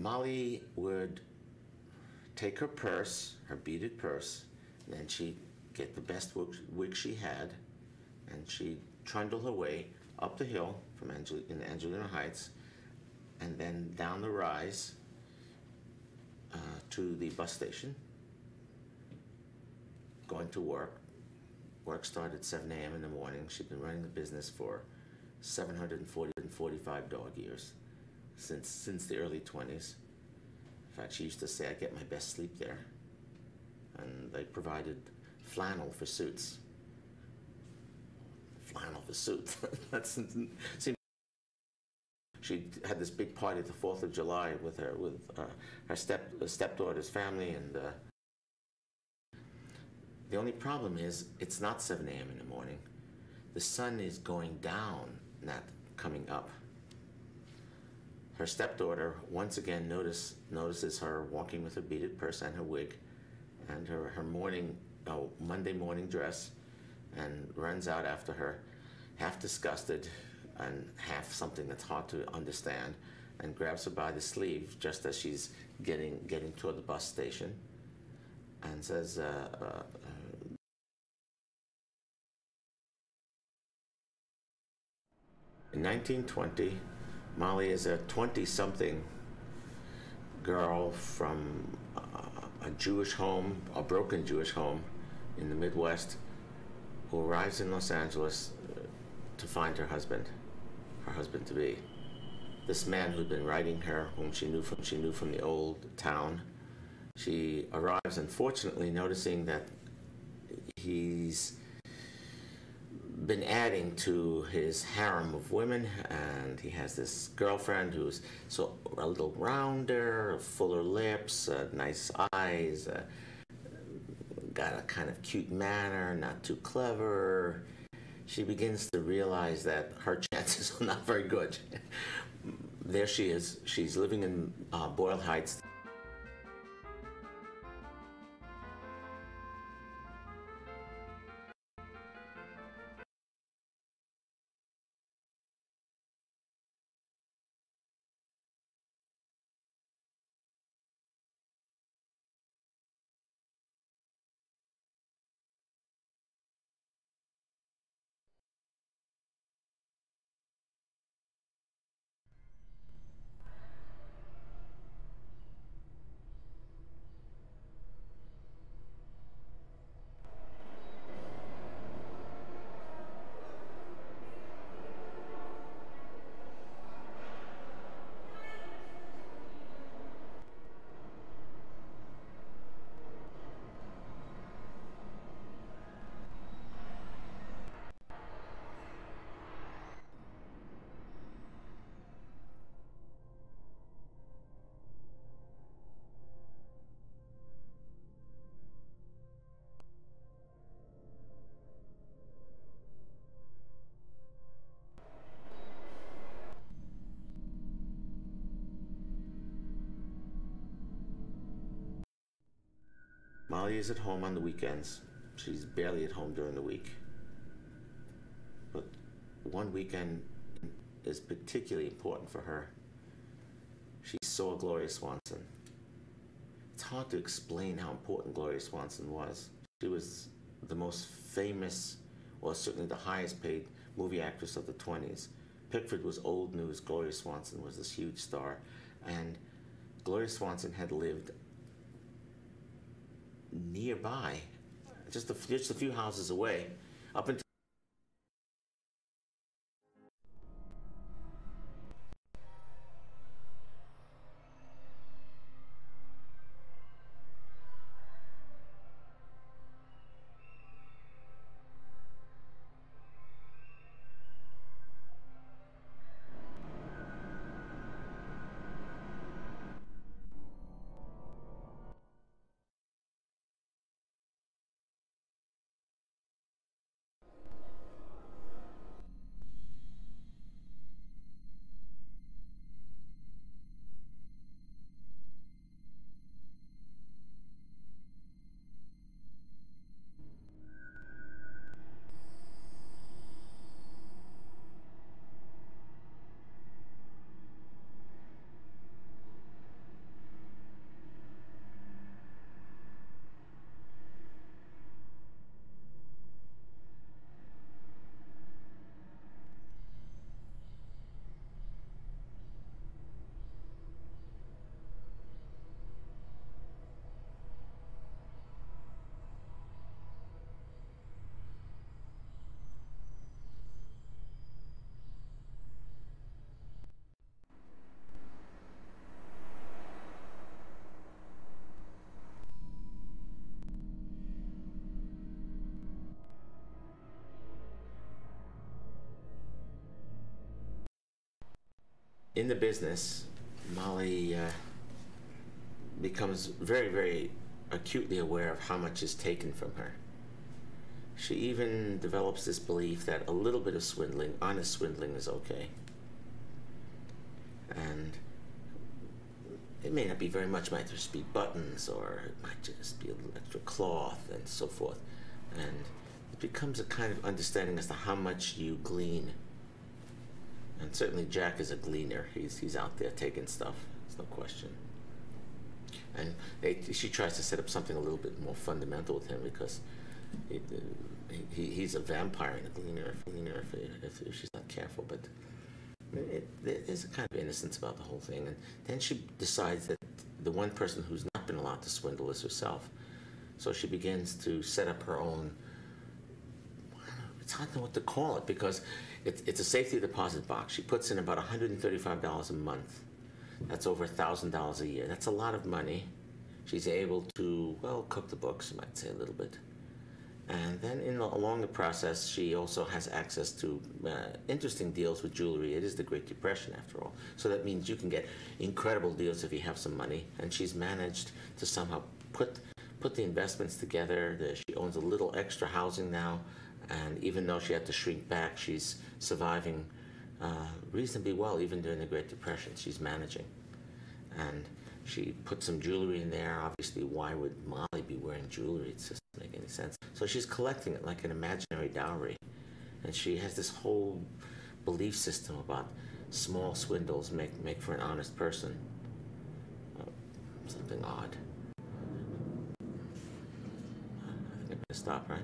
Molly would take her purse, her beaded purse, and then she'd get the best wig, she had, and she'd trundle her way up the hill from Angel- in Angelino Heights, and then down the rise uh, to the bus station, going to work. Work started at 7 a.m. in the morning. She'd been running the business for 745 dog years since since the early 20s. In fact, she used to say I get my best sleep there. And they provided flannel for suits. Flannel for suits. that seemed. She had this big party the Fourth of July with her with uh, her step stepdaughter's family, and uh, the only problem is it's not 7 a.m. in the morning. The sun is going down, not coming up. Her stepdaughter once again notice, notices her walking with her beaded purse and her wig and her, her morning, oh, Monday morning dress and runs out after her, half disgusted and half something that's hard to understand, and grabs her by the sleeve just as she's getting, getting toward the bus station and says, uh, uh, In 1920, Molly is a 20 something girl from uh, a Jewish home, a broken Jewish home in the Midwest, who arrives in Los Angeles uh, to find her husband, her husband to be. This man who'd been writing her, whom she knew from she knew from the old town. She arrives, unfortunately, noticing that he's been adding to his harem of women, and he has this girlfriend who's so a little rounder, fuller lips, uh, nice eyes, uh, got a kind of cute manner, not too clever. She begins to realize that her chances are not very good. there she is. She's living in uh, Boyle Heights. Molly is at home on the weekends. She's barely at home during the week. But one weekend is particularly important for her. She saw Gloria Swanson. It's hard to explain how important Gloria Swanson was. She was the most famous, or certainly the highest paid movie actress of the 20s. Pickford was old news. Gloria Swanson was this huge star. And Gloria Swanson had lived nearby, just a, just a few houses away, up until. In the business, Molly uh, becomes very, very acutely aware of how much is taken from her. She even develops this belief that a little bit of swindling, honest swindling, is okay. And it may not be very much, it might just be buttons or it might just be a little extra cloth and so forth. And it becomes a kind of understanding as to how much you glean. And certainly Jack is a gleaner. He's, he's out there taking stuff, there's no question. And she tries to set up something a little bit more fundamental with him because it, uh, he, he's a vampire and a gleaner, gleaner if, if, if she's not careful. But it, there's a kind of innocence about the whole thing. And then she decides that the one person who's not been allowed to swindle is herself. So she begins to set up her own. It's hard to know what to call it because it's, it's a safety deposit box. She puts in about $135 a month. That's over $1,000 a year. That's a lot of money. She's able to, well, cook the books, you might say a little bit. And then in the, along the process, she also has access to uh, interesting deals with jewelry. It is the Great Depression, after all. So that means you can get incredible deals if you have some money. And she's managed to somehow put, put the investments together. She owns a little extra housing now. And even though she had to shrink back, she's surviving uh, reasonably well, even during the Great Depression. She's managing. And she put some jewelry in there. Obviously, why would Molly be wearing jewelry? It doesn't make any sense. So she's collecting it like an imaginary dowry. And she has this whole belief system about small swindles make, make for an honest person. Uh, something odd. I think I better stop, right?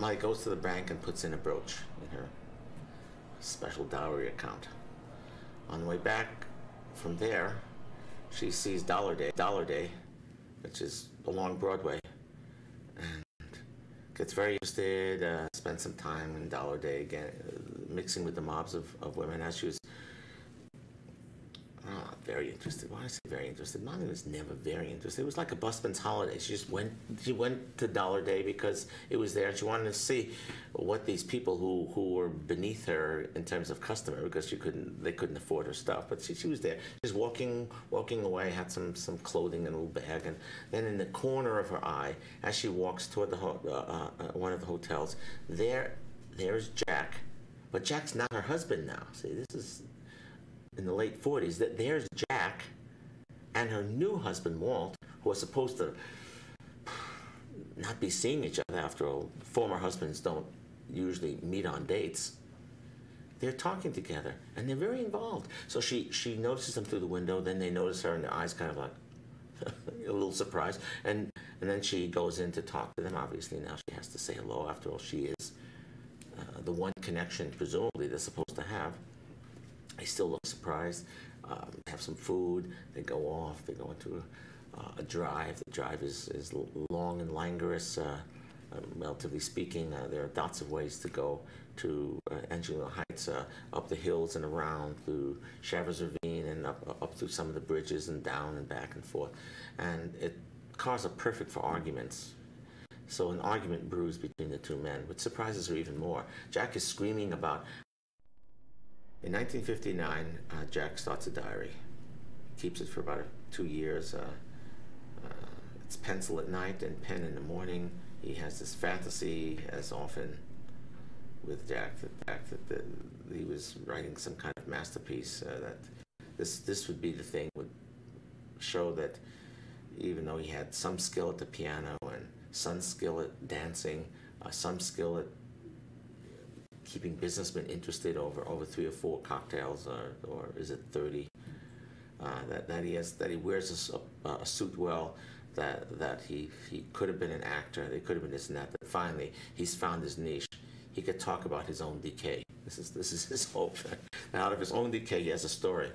Molly goes to the bank and puts in a brooch in her special dowry account. On the way back from there, she sees Dollar Day, Dollar Day, which is along Broadway, and gets very interested, uh, spends some time in Dollar Day again, mixing with the mobs of, of women as she was very interested. Why I say very interested? Mommy was never very interested. It was like a busman's holiday. She just went. She went to Dollar Day because it was there. She wanted to see what these people who, who were beneath her in terms of customer because she couldn't. They couldn't afford her stuff. But she, she was there, just walking walking away. Had some some clothing and a little bag, and then in the corner of her eye, as she walks toward the ho- uh, uh, one of the hotels, there there's Jack. But Jack's not her husband now. See, this is in the late 40s that there's Jack and her new husband Walt, who are supposed to not be seeing each other after all. Former husbands don't usually meet on dates. They're talking together and they're very involved. So she, she notices them through the window, then they notice her and their eyes kind of like a little surprised. And, and then she goes in to talk to them. Obviously, now she has to say hello. After all, she is uh, the one connection, presumably, they're supposed to have. They still look surprised. Um, have some food. They go off. They go into uh, a drive. The drive is, is long and languorous. Uh, um, relatively speaking, uh, there are lots of ways to go to uh, Angelino Heights, uh, up the hills and around through Chavez Ravine and up, up through some of the bridges and down and back and forth. And it, cars are perfect for arguments. So an argument brews between the two men, which surprises her even more. Jack is screaming about in 1959, uh, Jack starts a diary. Keeps it for about two years. Uh, uh, it's pencil at night and pen in the morning. He has this fantasy, as often with Jack that, Jack that, that he was writing some kind of masterpiece uh, that this this would be the thing would show that even though he had some skill at the piano and some skill at dancing, uh, some skill at keeping businessmen interested over over three or four cocktails, or, or is it thirty? Uh, that that he has that he wears a, a, suit well. That that he he could have been an actor. They could have been this and that. But finally, he's found his niche. He could talk about his own decay. This is this is his hope. out of his own decay, he has a story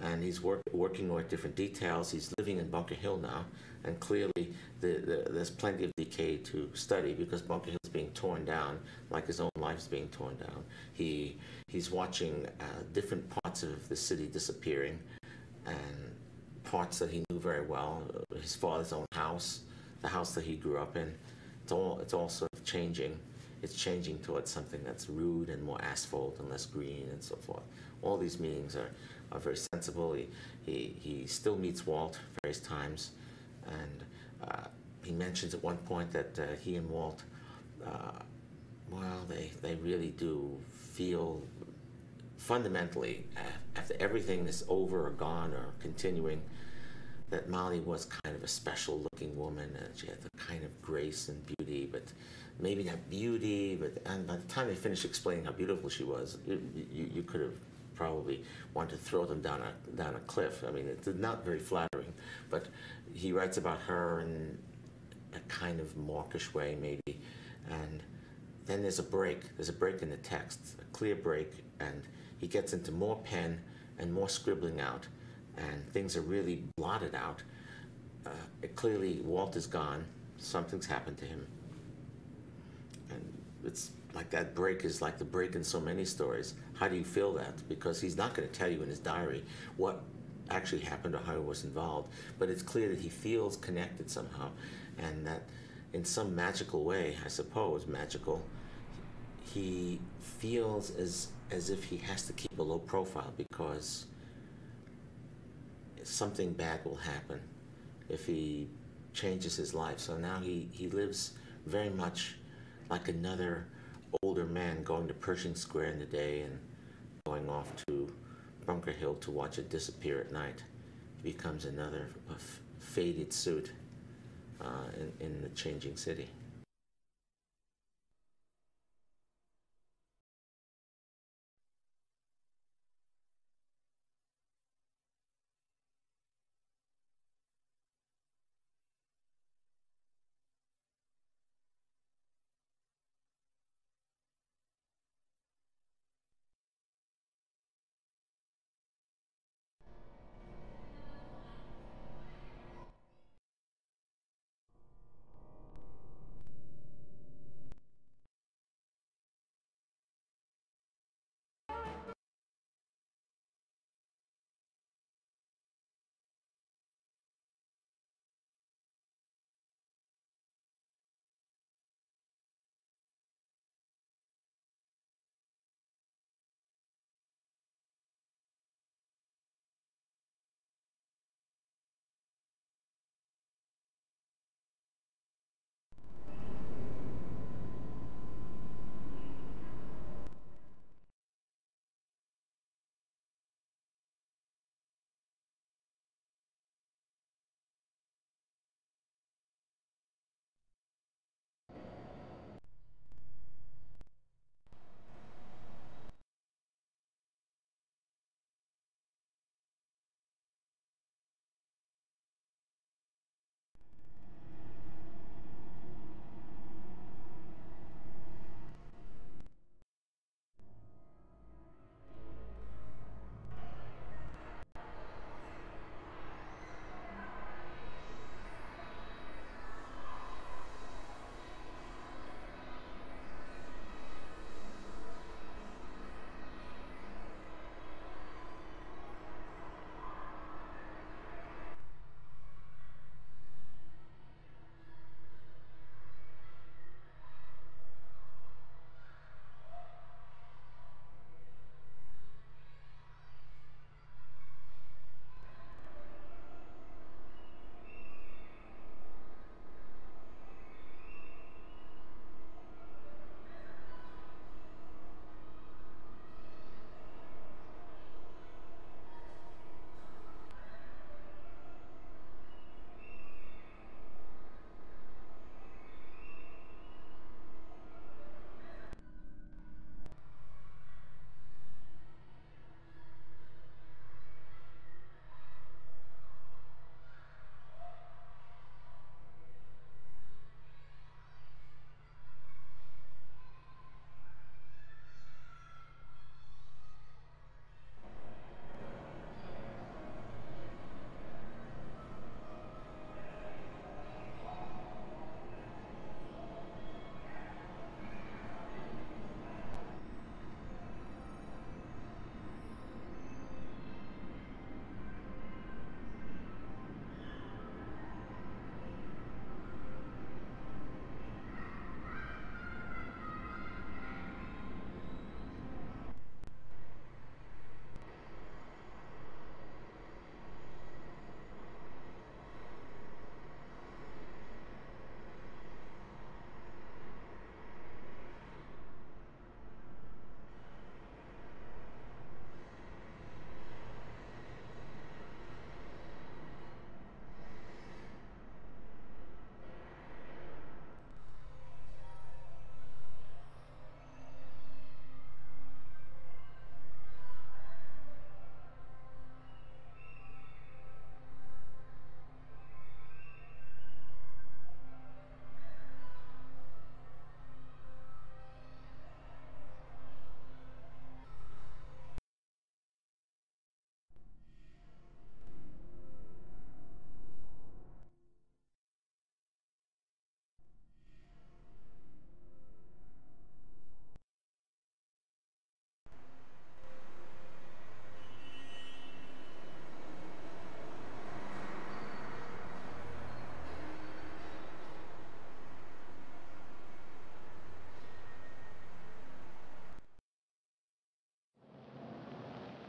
and he's work, working with different details. He's living in Bunker Hill now, and clearly the, the, there's plenty of decay to study because Bunker Hill is being torn down, like his own life is being torn down. He he's watching uh, different parts of the city disappearing, and parts that he knew very well. His father's own house, the house that he grew up in. It's all it's all sort of changing. It's changing towards something that's rude and more asphalt and less green and so forth. All these meanings are are very sensible. He, he, he still meets Walt various times, and uh, he mentions at one point that uh, he and Walt, uh, well, they, they really do feel fundamentally, after everything is over or gone or continuing, that Molly was kind of a special looking woman and she had a kind of grace and beauty, but maybe not beauty, but and by the time they finished explaining how beautiful she was, you, you, you could have probably want to throw them down a down a cliff. I mean, it's not very flattering, but he writes about her in a kind of mawkish way, maybe, and then there's a break. There's a break in the text, a clear break, and he gets into more pen and more scribbling out, and things are really blotted out. Uh, clearly, Walt is gone. Something's happened to him, and it's like that break is like the break in so many stories. How do you feel that? Because he's not going to tell you in his diary what actually happened or how he was involved, but it's clear that he feels connected somehow, and that in some magical way, I suppose, magical, he feels as as if he has to keep a low profile because something bad will happen if he changes his life. So now he, he lives very much like another older man going to Pershing Square in the day and going off to Bunker Hill to watch it disappear at night. Becomes another faded suit uh, in, in the changing city.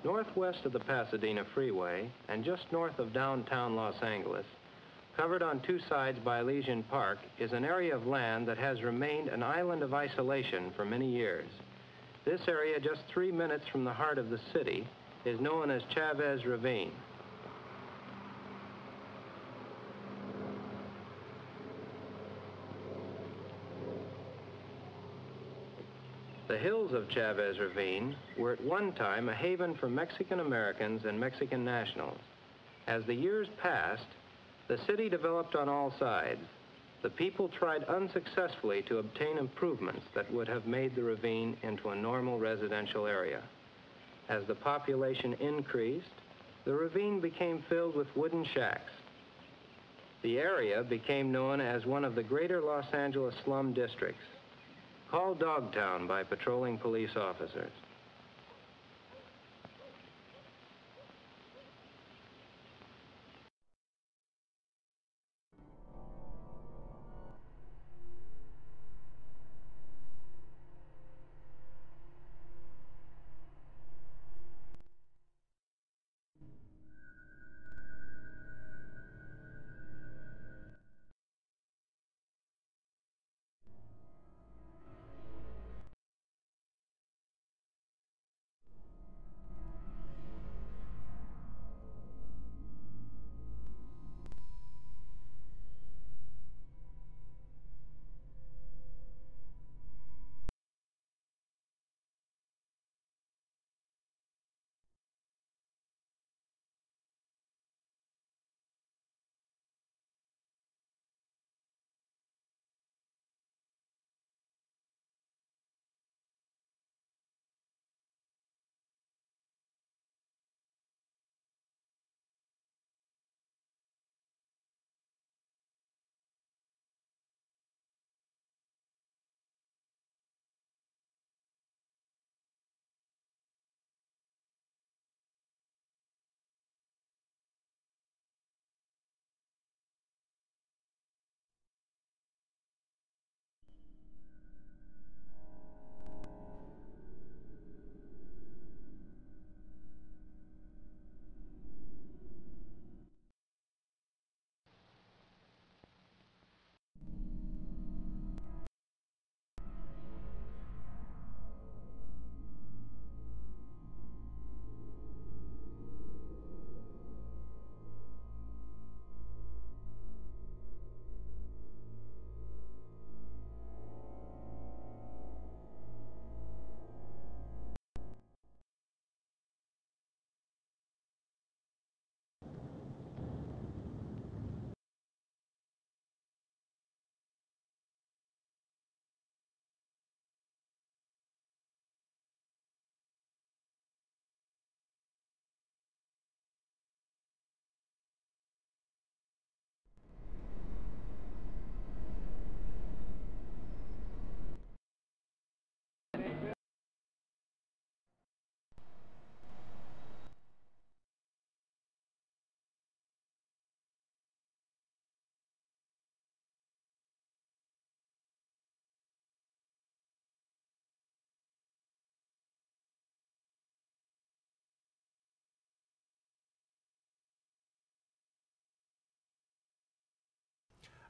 Northwest of the Pasadena Freeway and just north of downtown Los Angeles, covered on two sides by Elysian Park, is an area of land that has remained an island of isolation for many years. This area, just three minutes from the heart of the city, is known as Chavez Ravine. The hills of Chavez Ravine were at one time a haven for Mexican Americans and Mexican nationals. As the years passed, the city developed on all sides. The people tried unsuccessfully to obtain improvements that would have made the ravine into a normal residential area. As the population increased, the ravine became filled with wooden shacks. The area became known as one of the greater Los Angeles slum districts. Call Dogtown by patrolling police officers.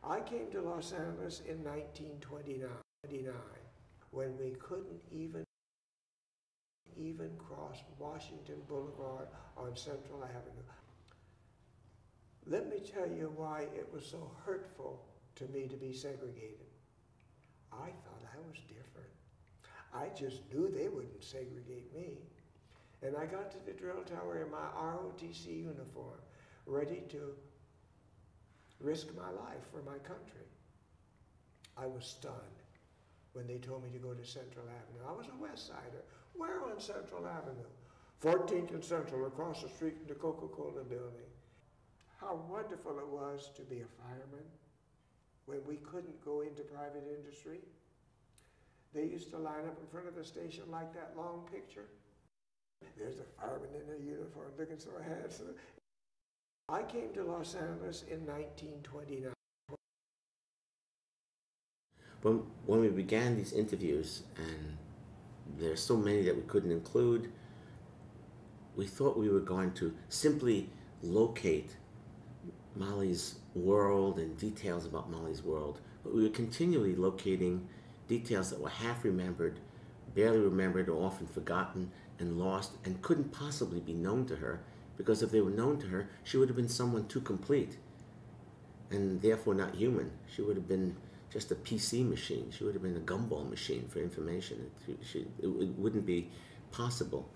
I came to Los Angeles in 1929 when we couldn't even even cross Washington Boulevard on Central Avenue. Let me tell you why it was so hurtful to me to be segregated. I thought I was different. I just knew they wouldn't segregate me. And I got to the drill tower in my ROTC uniform, ready to risk my life for my country. I was stunned when they told me to go to Central Avenue. I was a West Sider. Where on Central Avenue? 14th and Central, across the street from the Coca-Cola building. How wonderful it was to be a fireman when we couldn't go into private industry. They used to line up in front of the station like that long picture. There's a fireman in a uniform looking so handsome. I came to Los Angeles in 1929. When, when we began these interviews, and there's so many that we couldn't include, we thought we were going to simply locate Molly's world and details about Molly's world, but we were continually locating details that were half remembered, barely remembered, or often forgotten and lost, and couldn't possibly be known to her, because if they were known to her, she would have been someone too complete, and therefore not human. She would have been just a PC machine. She would have been a gumball machine for information. It, she, it, it wouldn't be possible.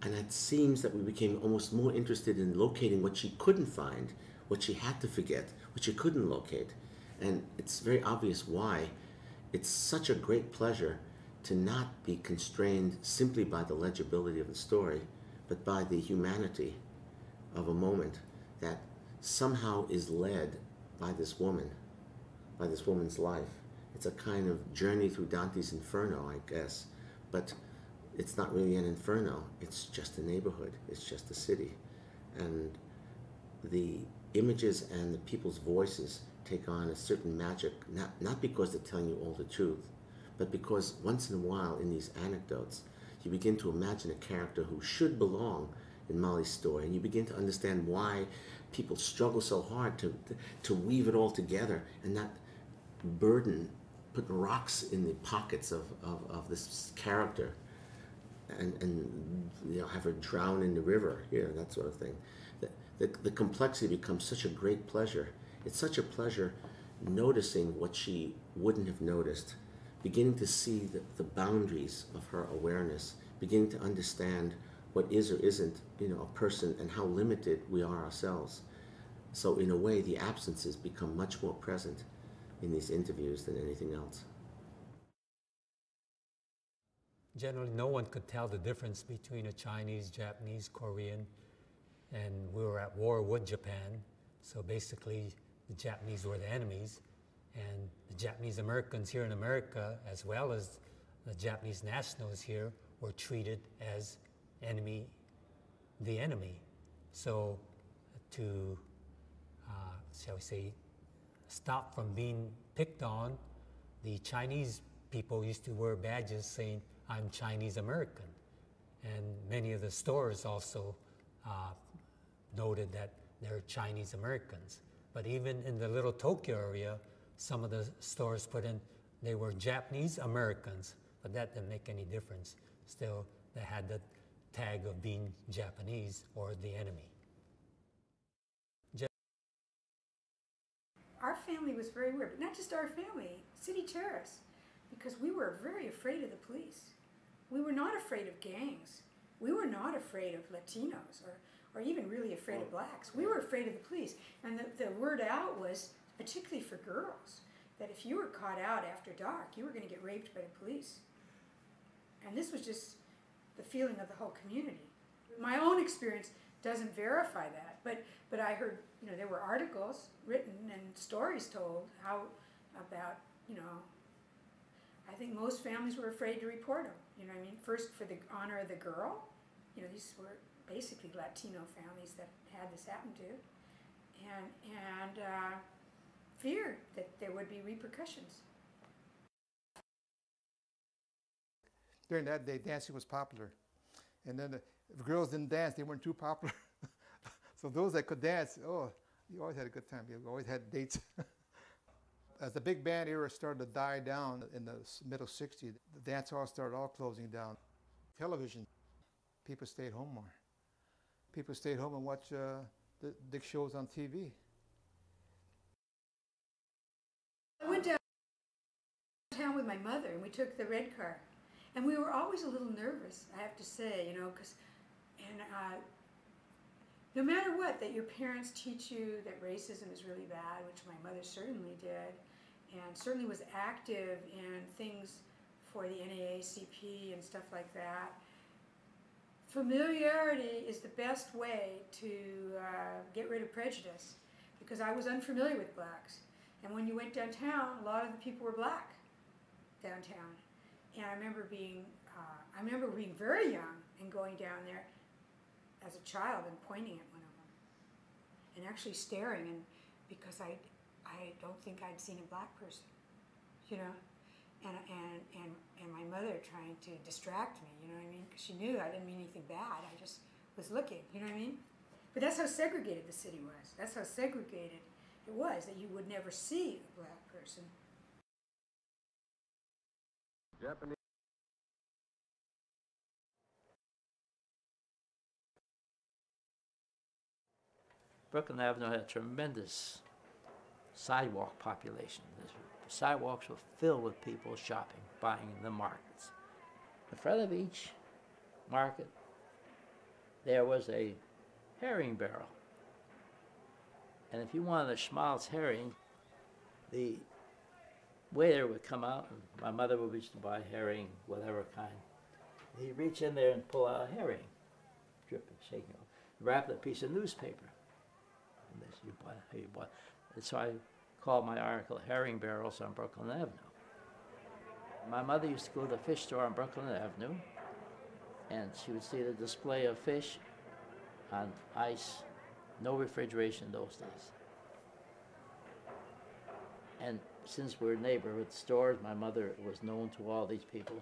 And it seems that we became almost more interested in locating what she couldn't find, what she had to forget, what she couldn't locate. And it's very obvious why. It's such a great pleasure to not be constrained simply by the legibility of the story, but by the humanity of a moment that somehow is led by this woman, by this woman's life. It's a kind of journey through Dante's Inferno, I guess, but it's not really an inferno. It's just a neighborhood. It's just a city, and the images and the people's voices take on a certain magic, not, not because they're telling you all the truth, but because once in a while in these anecdotes, you begin to imagine a character who should belong in Molly's story, and you begin to understand why people struggle so hard to, to, weave it all together and not burden, put rocks in the pockets of, of, of this character and, and you know, have her drown in the river, you know, that sort of thing. The, the, the complexity becomes such a great pleasure. It's such a pleasure noticing what she wouldn't have noticed, beginning to see the, the boundaries of her awareness, beginning to understand what is or isn't, you know, a person and how limited we are ourselves. So in a way, the absences become much more present in these interviews than anything else. Generally, no one could tell the difference between a Chinese, Japanese, Korean, and we were at war with Japan. So basically, the Japanese were the enemies, and the Japanese Americans here in America, as well as the Japanese nationals here, were treated as enemy, the enemy. So to, uh, shall we say, stop from being picked on, the Chinese people used to wear badges saying I'm Chinese American. And many of the stores also uh, noted that they're Chinese Americans. But even in the little Tokyo area, some of the stores put in they were Japanese Americans, but that didn't make any difference. Still, they had the tag of being Japanese or the enemy. Our family was very weird, but not just our family, City Terrace, because we were very afraid of the police. We were not afraid of gangs. We were not afraid of Latinos or, or even really afraid of blacks. We were afraid of the police. And the, the word out was, particularly for girls, that if you were caught out after dark, you were going to get raped by the police. And this was just the feeling of the whole community. My own experience doesn't verify that, but, but I heard, you know, there were articles written and stories told how about, you know, I think most families were afraid to report them. You know I mean? First, for the honor of the girl. You know, these were basically Latino families that had this happen to. And, and uh, feared that there would be repercussions. During that day, dancing was popular. And then the, if girls didn't dance, they weren't too popular. so those that could dance, oh, you always had a good time. You always had dates. As the big band era started to die down in the middle 60s, the dance halls started all closing down. Television, people stayed home more. People stayed home and watched uh, the big shows on TV. I went downtown with my mother and we took the red car. And we were always a little nervous, I have to say, you know, because, and uh, no matter what, that your parents teach you that racism is really bad, which my mother certainly did, and certainly was active in things for the NAACP and stuff like that. Familiarity is the best way to uh, get rid of prejudice because I was unfamiliar with blacks. And when you went downtown, a lot of the people were black downtown. And I remember being, uh, I remember being very young and going down there as a child and pointing at one of them and actually staring and because I I don't think I'd seen a black person, you know, and and and and my mother trying to distract me, you know what I mean? Because she knew I didn't mean anything bad. I just was looking. You know what I mean? But that's how segregated the city was. That's how segregated it was that you would never see a black person. Japanese. Brooklyn Avenue had a tremendous sidewalk population. The sidewalks were filled with people shopping, buying in the markets. In front of each market, there was a herring barrel. And if you wanted a schmaltz herring, the waiter would come out, and my mother would reach to buy herring, whatever kind. He'd reach in there and pull out a herring, dripping, shaking, wrap it in a piece of newspaper. And this you bought, you bought. And so I called my article Herring Barrels on Brooklyn Avenue. My mother used to go to the fish store on Brooklyn Avenue, and she would see the display of fish on ice, no refrigeration those days. And since we're neighborhood stores, my mother was known to all these people.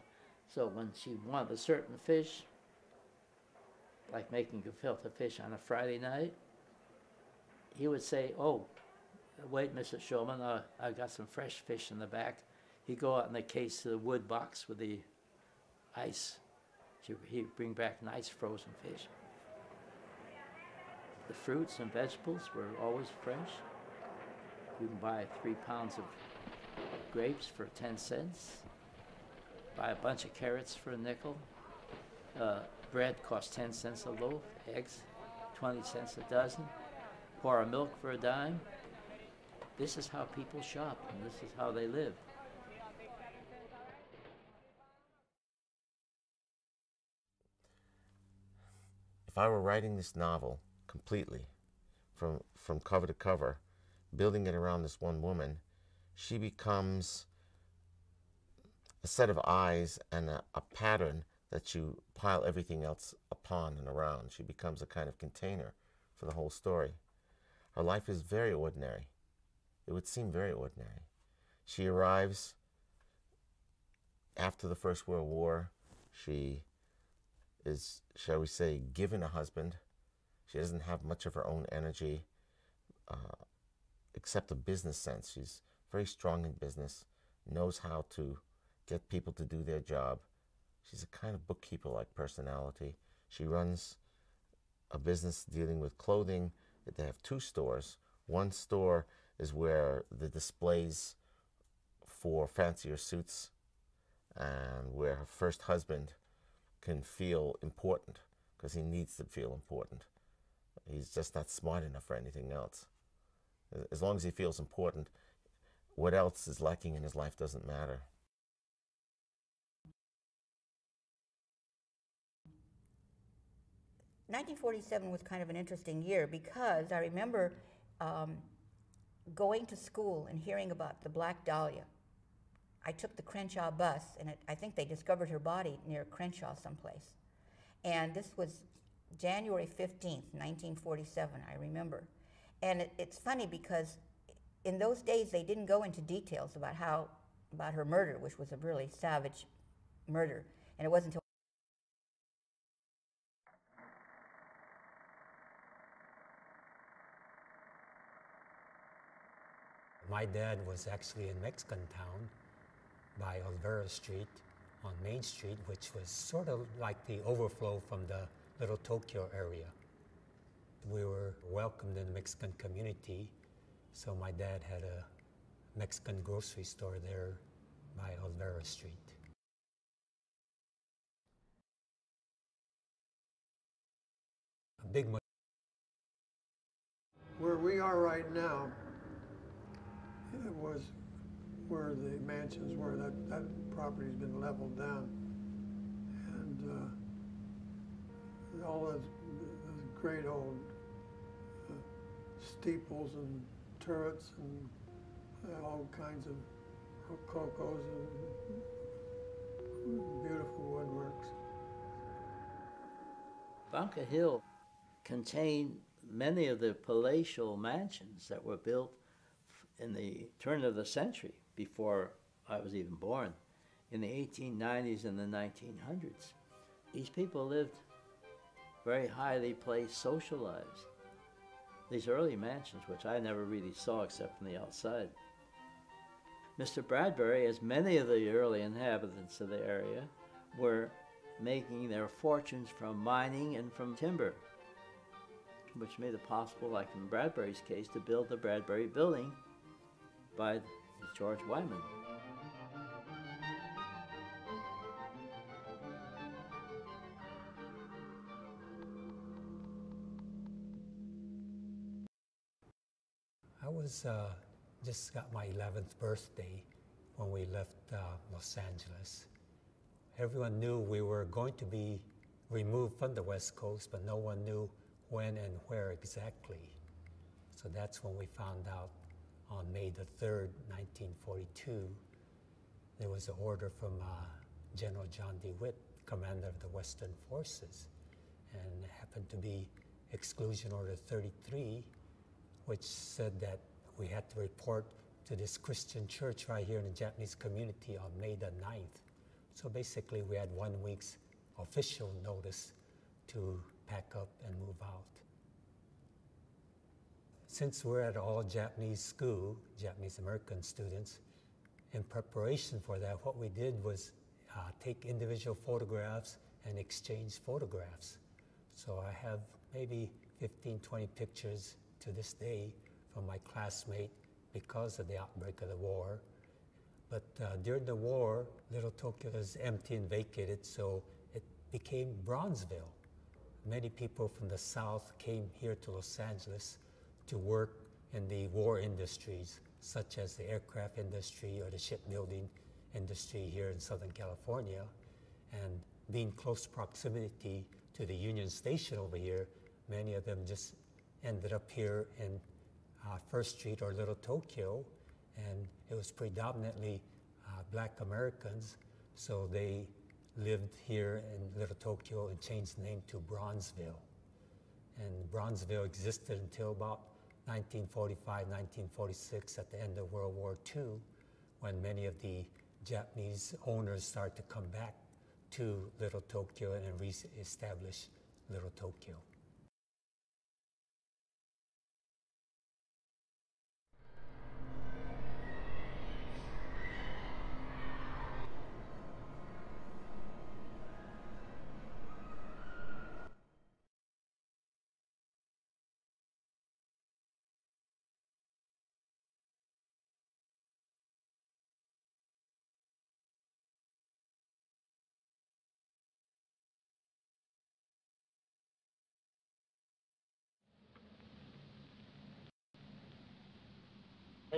So when she wanted a certain fish, like making a gefilte fish on a Friday night, he would say, "Oh, wait, Mrs. Shulman, uh, I got some fresh fish in the back." He'd go out in the case of the wood box with the ice. He'd bring back nice frozen fish. The fruits and vegetables were always fresh. You can buy three pounds of grapes for 10 cents, buy a bunch of carrots for a nickel. Uh, bread costs 10 cents a loaf, eggs 20 cents a dozen, pour of milk for a dime. This is how people shop, and this is how they live. if I were writing this novel completely, from from cover to cover, building it around this one woman, she becomes a set of eyes and a, a pattern that you pile everything else upon and around. She becomes a kind of container for the whole story. Her life is very ordinary. It would seem very ordinary. She arrives after the First World War. She is, shall we say, given a husband. She doesn't have much of her own energy, uh, except a business sense. She's very strong in business, knows how to get people to do their job. She's a kind of bookkeeper like personality. She runs a business dealing with clothing. They have two stores. One store is where the displays for fancier suits and where her first husband can feel important because he needs to feel important. He's just not smart enough for anything else. As long as he feels important, what else is lacking in his life doesn't matter. Nineteen forty-seven was kind of an interesting year because I remember um, going to school and hearing about the Black Dahlia. I took the Crenshaw bus, and it, I think they discovered her body near Crenshaw someplace. And this was January 15th, 1947, I remember. And it, it's funny because in those days they didn't go into details about how, about her murder, which was a really savage murder. And it wasn't until My dad was actually in Mexican town by Olvera Street on Main Street, which was sort of like the overflow from the little Tokyo area. We were welcomed in the Mexican community, so my dad had a Mexican grocery store there by Olvera Street. A big Where we are right now, it was where the mansions were. That, that property's been leveled down. And uh, all those, great old uh, steeples and turrets and uh, all kinds of cocos and beautiful woodworks. Bunker Hill contained many of the palatial mansions that were built in the turn of the century before I was even born, in the 1890s and the 1900s. These people lived very highly placed social lives. These early mansions, which I never really saw except from the outside. Mr. Bradbury, as many of the early inhabitants of the area, were making their fortunes from mining and from timber, which made it possible, like in Bradbury's case, to build the Bradbury building by George Wyman. Was uh, just got my 11th birthday when we left uh, Los Angeles. Everyone knew we were going to be removed from the West Coast, but no one knew when and where exactly. So that's when we found out on May the 3rd, 1942, there was an order from uh, General John DeWitt, commander of the Western Forces, and it happened to be Exclusion Order 33, which said that we had to report to this Christian church right here in the Japanese community on May the 9th. So basically, we had one week's official notice to pack up and move out. Since we're at all Japanese school, Japanese American students, in preparation for that, what we did was uh, take individual photographs and exchange photographs. So I have maybe 15, 20 pictures to this day from my classmate because of the outbreak of the war. But uh, during the war, Little Tokyo was empty and vacated, so it became Bronzeville. Many people from the South came here to Los Angeles to work in the war industries, such as the aircraft industry or the shipbuilding industry here in Southern California. And being close proximity to the Union Station over here, many of them just ended up here in uh, First Street or Little Tokyo, and it was predominantly uh, black Americans, so they lived here in Little Tokyo and changed the name to Bronzeville. And Bronzeville existed until about 1945, 1946, at the end of World War II, when many of the Japanese owners started to come back to Little Tokyo and re-establish Little Tokyo.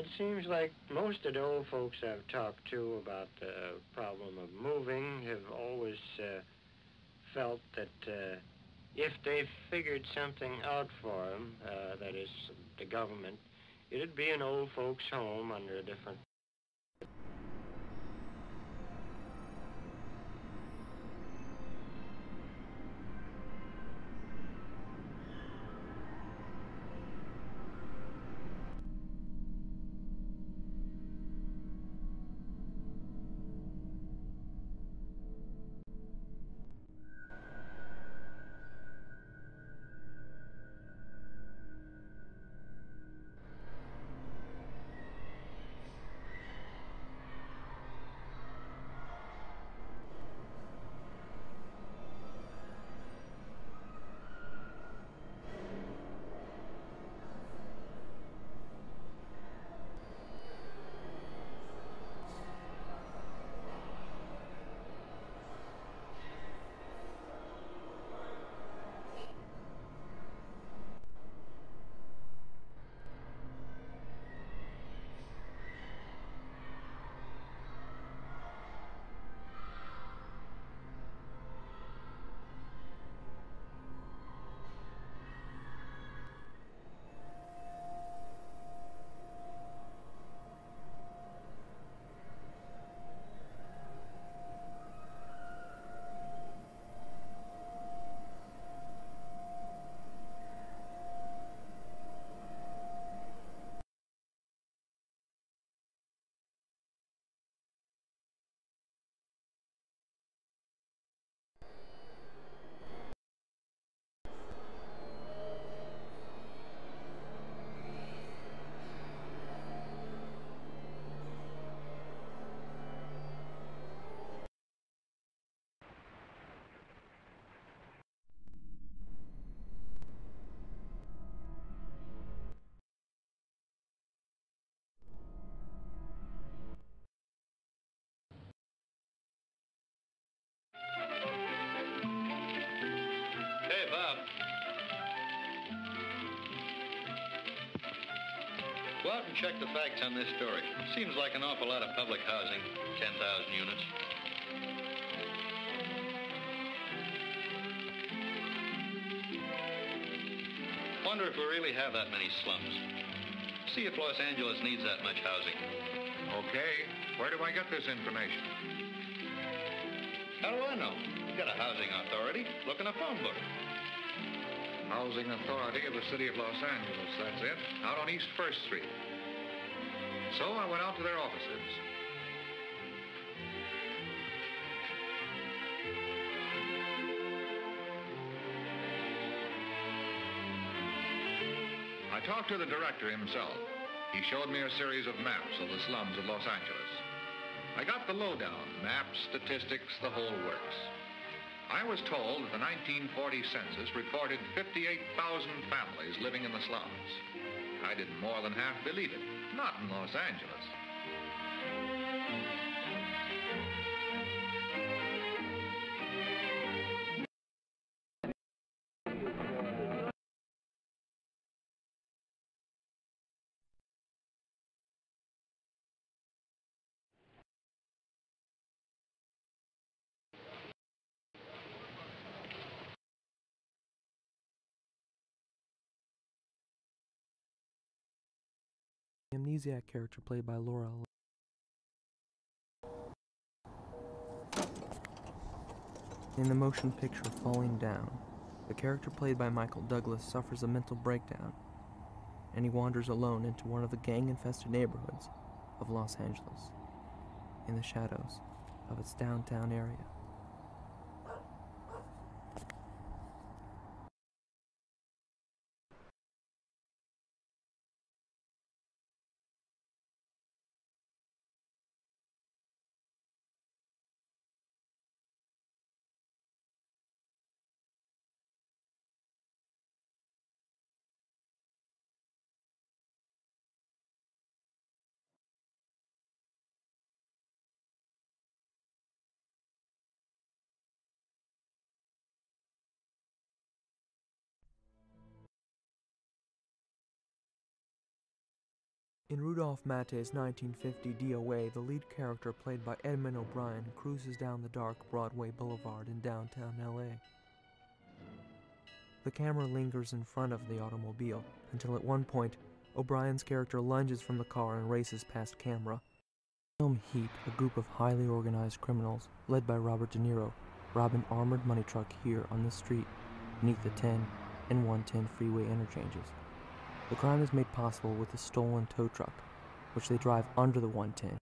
It seems like most of the old folks I've talked to about the problem of moving have always uh, felt that uh, if they figured something out for them, uh, that is, the government, it'd be an old folks' home under a different checked the facts on this story. Seems like an awful lot of public housing, 10,000 units. Wonder if we really have that many slums. See if Los Angeles needs that much housing. Okay. Where do I get this information? How do I know? You got a housing authority. Look in a phone book. Housing Authority of the City of Los Angeles, that's it. Out on East First Street. So I went out to their offices. I talked to the director himself. He showed me a series of maps of the slums of Los Angeles. I got the lowdown, maps, statistics, the whole works. I was told that the 1940 census reported 58,000 families living in the slums. I didn't more than half believe it. Not in Los Angeles. Amnesiac character played by Laura. In the motion picture Falling Down, the character played by Michael Douglas suffers a mental breakdown, and he wanders alone into one of the gang infested neighborhoods of Los Angeles, in the shadows of its downtown area. In Rudolph Maté's 1950 DOA, the lead character, played by Edmund O'Brien, cruises down the dark Broadway Boulevard in downtown LA. The camera lingers in front of the automobile until at one point, O'Brien's character lunges from the car and races past camera. Film Heat, a group of highly organized criminals, led by Robert De Niro, rob an armored money truck here on the street beneath the 10 and 110 freeway interchanges. The crime is made possible with a stolen tow truck, which they drive under the 110